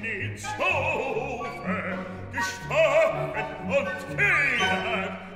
nicht so gestaffet und kehrt.